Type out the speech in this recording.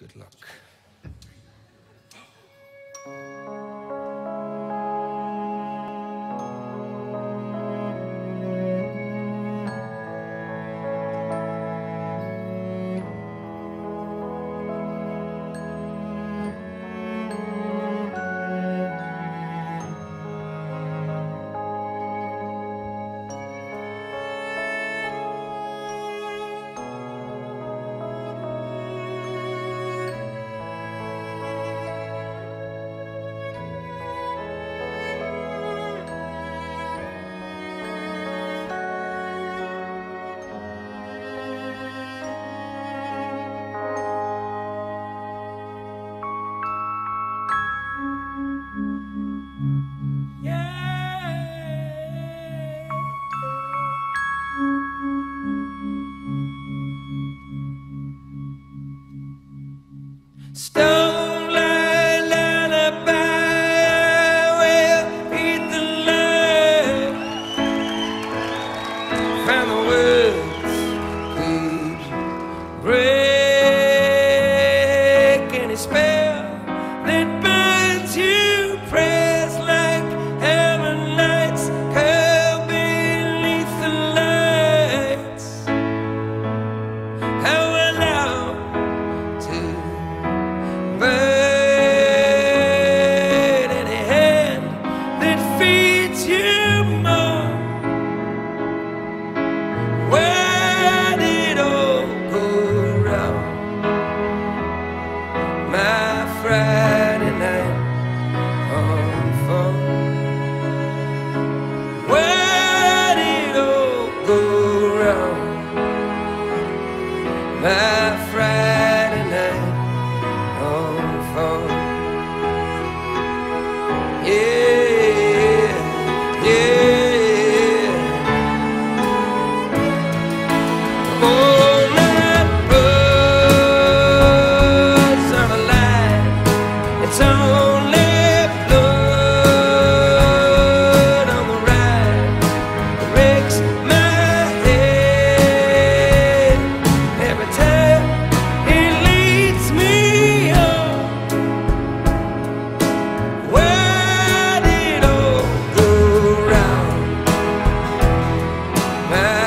Good luck. Stone Yeah.